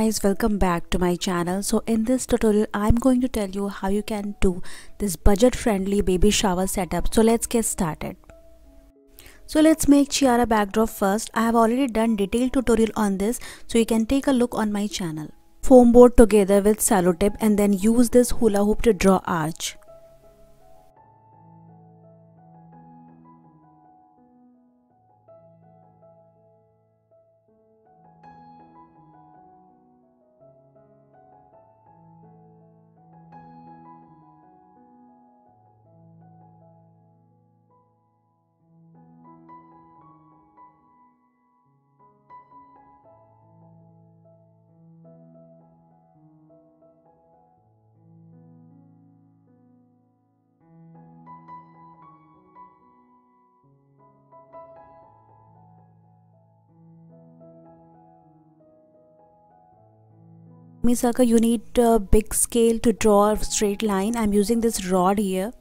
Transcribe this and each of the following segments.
guys welcome back to my channel. So in this tutorial i'm going to tell you how you can do this budget friendly baby shower setup. So let's get started. So let's make chiara backdrop first. I have already done detailed tutorial on this so you can take a look on my channel. Foam board together with tape and then use this hula hoop to draw arch Misaka, you need a big scale to draw a straight line. I'm using this rod here.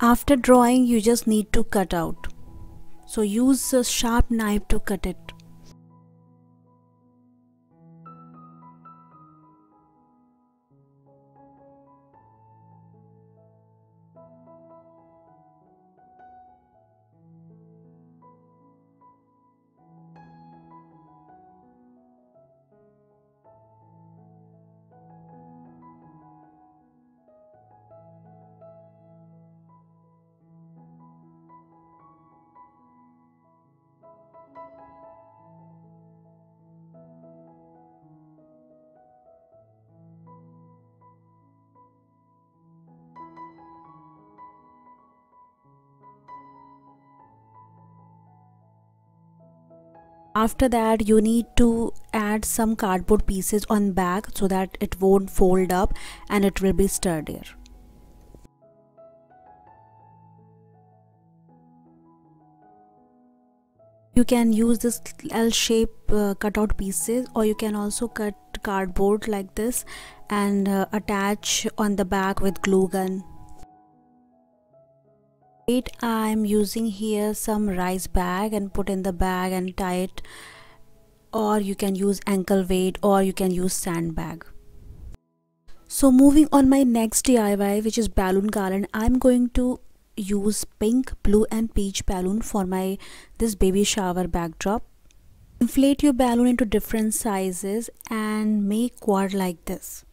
After drawing you just need to cut out. So use a sharp knife to cut it after that you need to add some cardboard pieces on back so that it won't fold up and it will be sturdier. You can use this L shape uh, cutout pieces or you can also cut cardboard like this and uh, attach on the back with glue gun I'm using here some rice bag and put in the bag and tie it. Or you can use ankle weight or you can use sandbag. So moving on my next DIY which is balloon garland I'm going to use pink blue and peach balloon for my this baby shower backdrop. Inflate your balloon into different sizes and make quad like this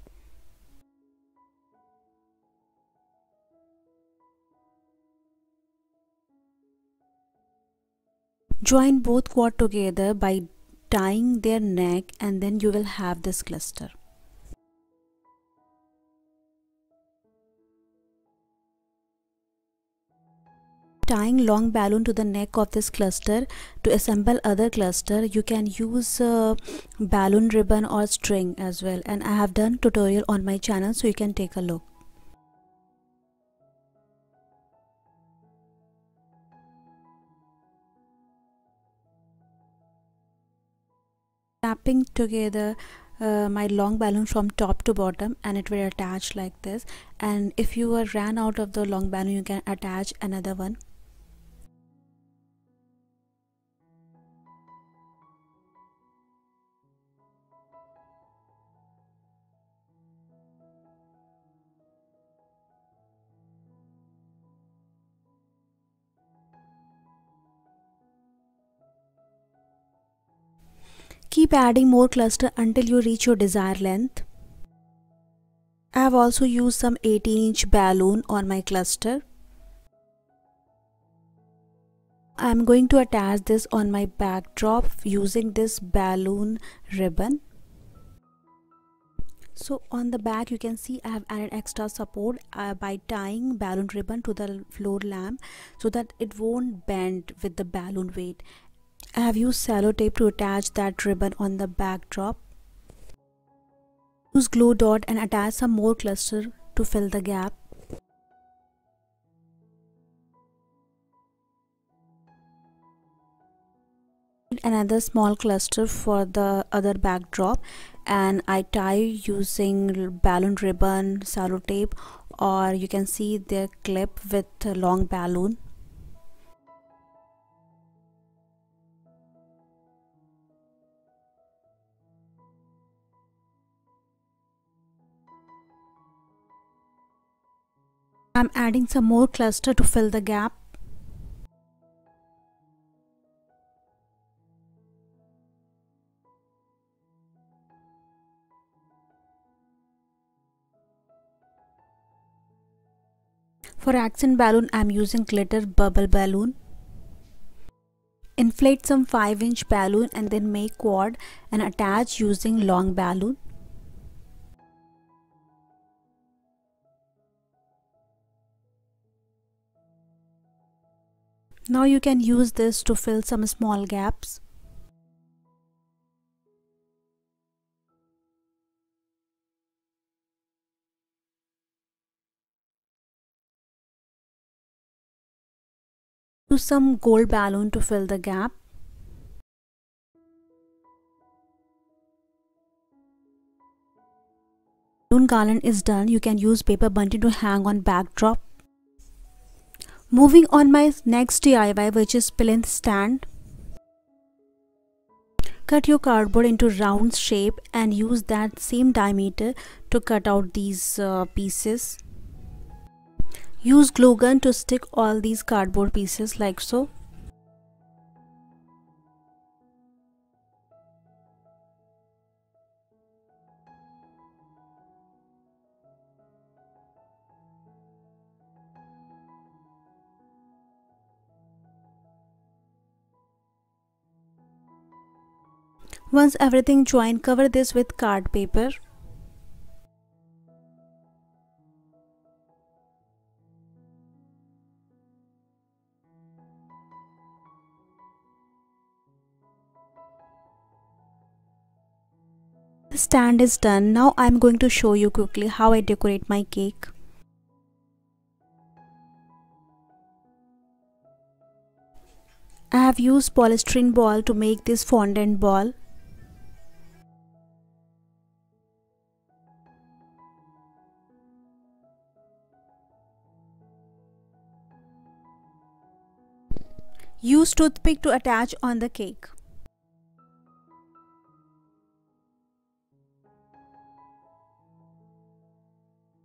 Join both quad together by tying their neck and then you will have this cluster. tying long balloon to the neck of this cluster to assemble other cluster you can use uh, balloon ribbon or string as well and i have done tutorial on my channel so you can take a look snapping together uh, my long balloon from top to bottom and it will attach like this. And if you are ran out of the long balloon you can attach another one Keep adding more cluster until you reach your desired length. I have also used some 18 inch balloon on my cluster. I am going to attach this on my backdrop using this balloon ribbon. So on the back you can see I have added extra support uh, by tying balloon ribbon to the floor lamp so that it won't bend with the balloon weight I have used sellotape to attach that ribbon on the backdrop. Use glue dot and attach some more cluster to fill the gap. another small cluster for the other backdrop and I tie using balloon ribbon, sellotape or you can see the clip with long balloon. I'm adding some more cluster to fill the gap. For accent balloon, I'm using glitter bubble balloon. Inflate some 5 inch balloon and then make quad and attach using long balloon. Now you can use this to fill some small gaps. Use some gold balloon to fill the gap. Balloon garland is done. You can use paper bunting to hang on backdrop. Moving on my next DIY which is plinth stand. Cut your cardboard into round shape and use that same diameter to cut out these uh, pieces. Use glue gun to stick all these cardboard pieces like so. Once everything joined, cover this with card paper. The stand is done. Now I'm going to show you quickly how I decorate my cake. I have used polystyrene ball to make this fondant ball. Use toothpick to attach on the cake.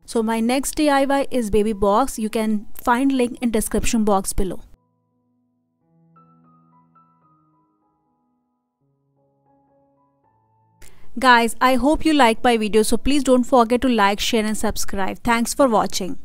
So my next DIY is baby box. You can find link in description box below. Guys, I hope you like my video so please don't forget to like, share and subscribe. Thanks for watching.